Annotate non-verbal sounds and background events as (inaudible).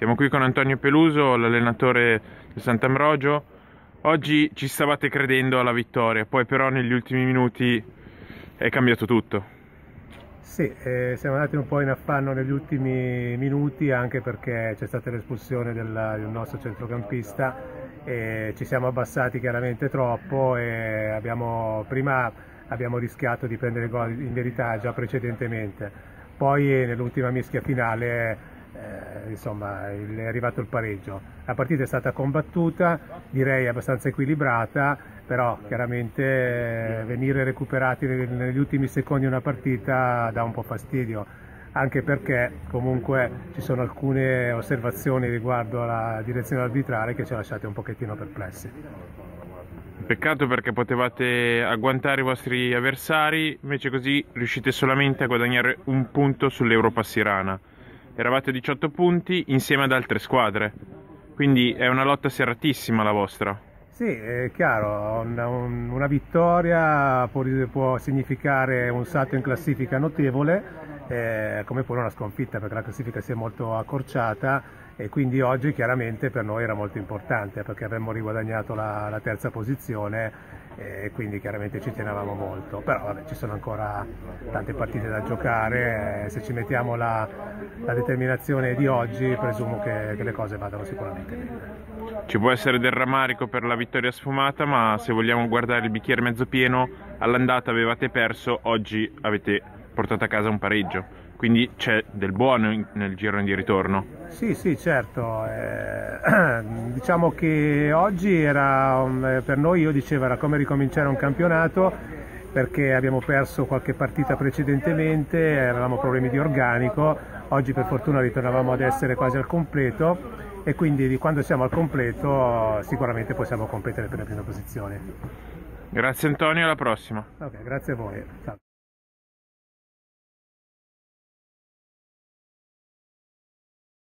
Siamo qui con Antonio Peluso, l'allenatore del Sant'Ambrogio. Oggi ci stavate credendo alla vittoria, poi però negli ultimi minuti è cambiato tutto. Sì, eh, siamo andati un po' in affanno negli ultimi minuti anche perché c'è stata l'espulsione del, del, nostro centrocampista e ci siamo abbassati chiaramente troppo e abbiamo, prima abbiamo rischiato di prendere gol in verità già precedentemente, poi nell'ultima mischia finale eh, insomma è arrivato il pareggio. La partita è stata combattuta, direi abbastanza equilibrata, però chiaramente eh, venire recuperati negli ultimi secondi di una partita dà un po' fastidio, anche perché comunque ci sono alcune osservazioni riguardo alla direzione arbitrale che ci ha lasciati un pochettino perplessi. Peccato perché potevate agguantare i vostri avversari, invece così riuscite solamente a guadagnare un punto sull'Europa Sirana eravate 18 punti insieme ad altre squadre, quindi è una lotta serratissima la vostra. Sì, è chiaro, una, una vittoria può, può, significare un salto in classifica notevole, eh, come pure una sconfitta perché la classifica si è molto accorciata e quindi oggi chiaramente per noi era molto importante perché avremmo riguadagnato la, la terza posizione e quindi chiaramente ci tenevamo molto, però vabbè, ci sono ancora tante partite da giocare, se ci mettiamo la, la determinazione di oggi presumo che, che, le cose vadano sicuramente bene. Ci può essere del rammarico per la vittoria sfumata, ma se vogliamo guardare il bicchiere mezzo pieno, all'andata avevate perso, oggi avete portato a casa un pareggio quindi c'è del buono nel giro di ritorno. Sì, sì, certo. Eh, (clears throat) diciamo che oggi era per noi, io dicevo, era come ricominciare un campionato perché abbiamo perso qualche partita precedentemente, avevamo problemi di organico, oggi per fortuna ritornavamo ad essere quasi al completo e quindi quando siamo al completo sicuramente possiamo competere per le prime posizioni. Grazie Antonio, alla prossima. Ok, grazie a voi. Ciao.